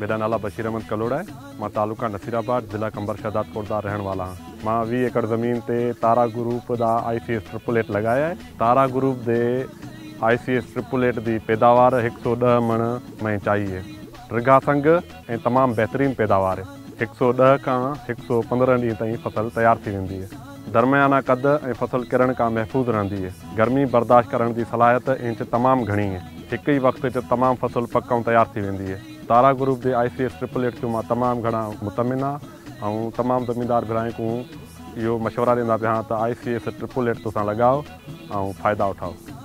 मेरा नाला बशीर अहमद कलोड़ा है मैं तालुका नसीराबाद ज़िला कंबर का रहने वाला हाँ मैं भी एकड़ ज़मीन ते तारा ग्रुप का I C S triple eight लगाया है तारा ग्रुप के I C S triple eight की पैदावार एक सौ दह मण में चाहिए रिघा संघ ए तमाम बेहतरीन पैदावार है एक सौ दह का एक सौ पंद्रह ढी ताईं फसल तयारु थी वेंदी आहे दरमयाना क़द ए फसल किरण का महफ़ूज़ रही है गर्मी बर्दाश्त करण की सलाहत इंच तमाम घनी है एक ही वक्त तमाम फसल पक तैयार तयारु थी वेंदी तारा group J I C S triple eight जो मां तमामु घणा मुतमिन आहे ऐं तमामु ज़मीदार ग्राहकूं इहो मशवरा ॾींदा पिया त I C S triple eight तोसां लगाओ ऐं फ़ाइदा उठाओ